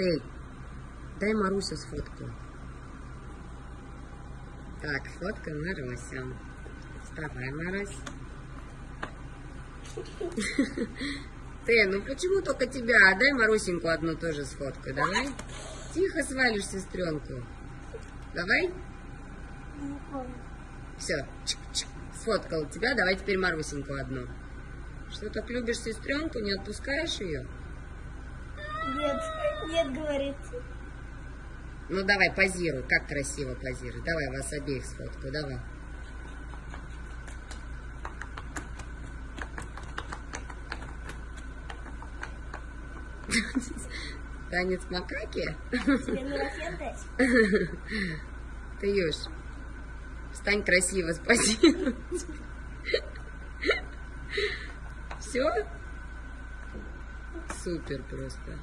Эй, дай Марусю сфоткаю. Так, фотка Маруся. Вставай, Марусь. Ты, ну почему только тебя? А дай Марусеньку одну тоже сфоткаю, давай. Тихо свалишь сестренку. Давай. Все, сфоткал тебя, давай теперь Марусеньку одну. Что, так любишь сестренку, не отпускаешь ее? Нет, нет, говорит. Ну давай, позируй, как красиво позируй. Давай, вас обеих сфоткаю, давай. Танец макаки? Ты ешь. Встань красиво, спасибо. Все? Супер просто.